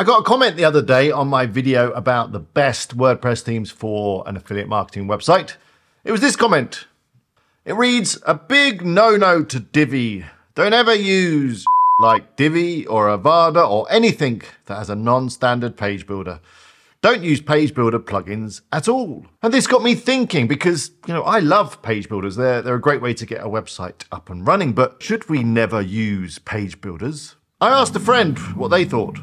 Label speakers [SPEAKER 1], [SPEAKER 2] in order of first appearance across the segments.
[SPEAKER 1] I got a comment the other day on my video about the best WordPress themes for an affiliate marketing website. It was this comment. It reads, a big no-no to Divi. Don't ever use like Divi or Avada or anything that has a non-standard page builder. Don't use page builder plugins at all. And this got me thinking because, you know, I love page builders. They're, they're a great way to get a website up and running, but should we never use page builders? I asked a friend what they thought.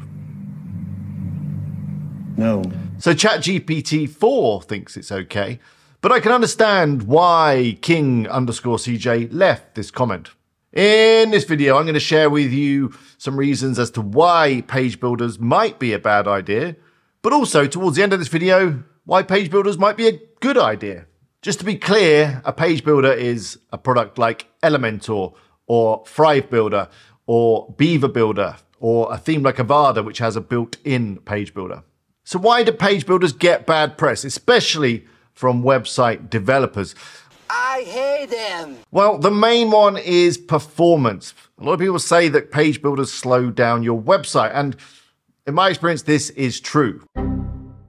[SPEAKER 2] No.
[SPEAKER 1] So ChatGPT 4 thinks it's okay, but I can understand why King underscore CJ left this comment. In this video, I'm going to share with you some reasons as to why page builders might be a bad idea, but also towards the end of this video, why page builders might be a good idea. Just to be clear, a page builder is a product like Elementor or Thrive Builder or Beaver Builder or a theme like Avada, which has a built-in page builder. So why do page builders get bad press, especially from website developers?
[SPEAKER 3] I hate them.
[SPEAKER 1] Well, the main one is performance. A lot of people say that page builders slow down your website, and in my experience, this is true.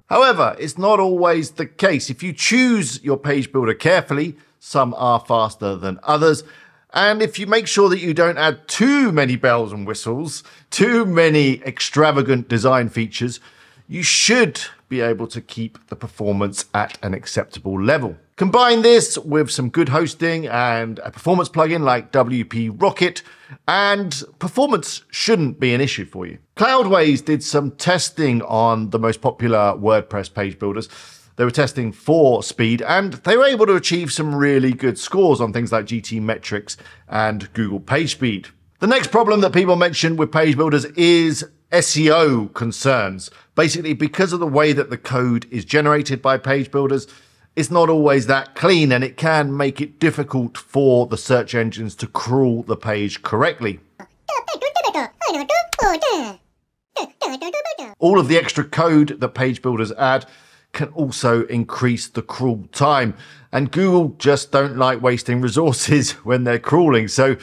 [SPEAKER 1] However, it's not always the case. If you choose your page builder carefully, some are faster than others. And if you make sure that you don't add too many bells and whistles, too many extravagant design features, you should be able to keep the performance at an acceptable level. Combine this with some good hosting and a performance plugin like WP Rocket, and performance shouldn't be an issue for you. Cloudways did some testing on the most popular WordPress page builders. They were testing for speed and they were able to achieve some really good scores on things like GTmetrix and Google PageSpeed. The next problem that people mention with page builders is SEO concerns. Basically, because of the way that the code is generated by page builders, it's not always that clean and it can make it difficult for the search engines to crawl the page correctly. All of the extra code that page builders add can also increase the crawl time. And Google just don't like wasting resources when they're crawling. So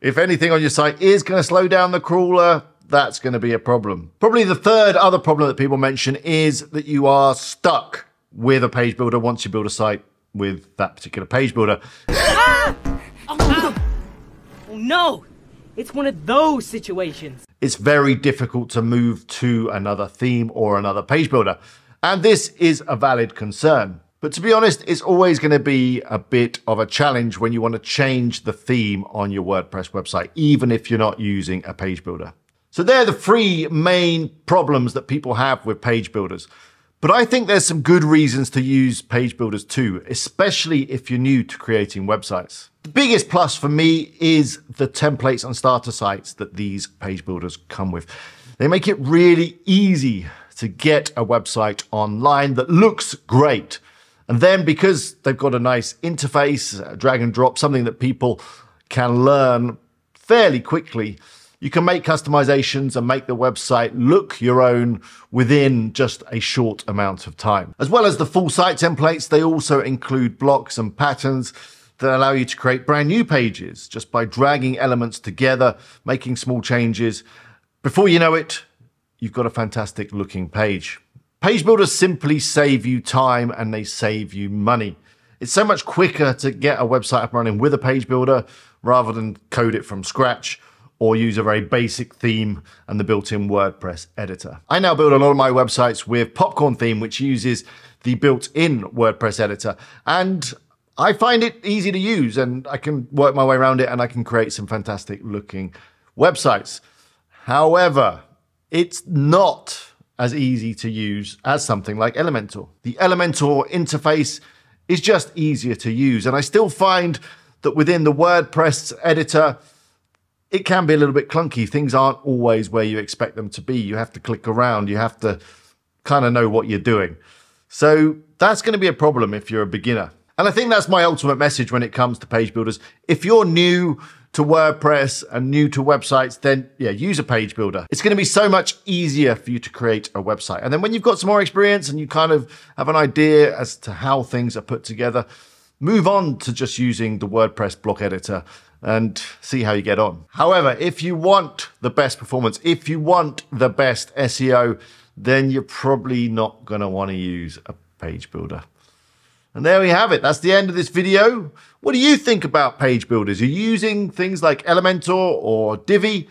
[SPEAKER 1] if anything on your site is going to slow down the crawler, that's going to be a problem. Probably the third other problem that people mention is that you are stuck with a page builder once you build a site with that particular page builder.
[SPEAKER 4] Ah! Oh, oh no! It's one of those situations.
[SPEAKER 1] It's very difficult to move to another theme or another page builder. And this is a valid concern. But to be honest, it's always going to be a bit of a challenge when you want to change the theme on your WordPress website, even if you're not using a page builder. So they're the three main problems that people have with page builders. But I think there's some good reasons to use page builders too, especially if you're new to creating websites. The biggest plus for me is the templates and starter sites that these page builders come with. They make it really easy to get a website online that looks great. And then because they've got a nice interface, drag and drop, something that people can learn fairly quickly, you can make customizations and make the website look your own within just a short amount of time. As well as the full site templates, they also include blocks and patterns that allow you to create brand new pages just by dragging elements together, making small changes. Before you know it, you've got a fantastic looking page. Page builders simply save you time and they save you money. It's so much quicker to get a website up and running with a page builder rather than code it from scratch or use a very basic theme and the built-in WordPress editor. I now build a lot of my websites with Popcorn theme, which uses the built-in WordPress editor. And I find it easy to use and I can work my way around it and I can create some fantastic looking websites. However, it's not as easy to use as something like Elementor. The Elementor interface is just easier to use. And I still find that within the WordPress editor, it can be a little bit clunky. Things aren't always where you expect them to be. You have to click around. You have to kind of know what you're doing. So that's going to be a problem if you're a beginner. And I think that's my ultimate message when it comes to page builders. If you're new to WordPress and new to websites, then yeah, use a page builder. It's going to be so much easier for you to create a website. And then when you've got some more experience and you kind of have an idea as to how things are put together, move on to just using the WordPress block editor and see how you get on. However, if you want the best performance, if you want the best SEO, then you're probably not going to want to use a page builder. And there we have it. That's the end of this video. What do you think about page builders? Are you using things like Elementor or Divi?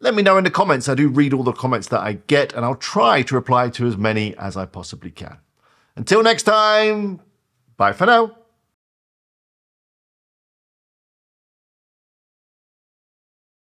[SPEAKER 1] Let me know in the comments. I do read all the comments that I get, and I'll try to reply to as many as I possibly can. Until next time, bye for now.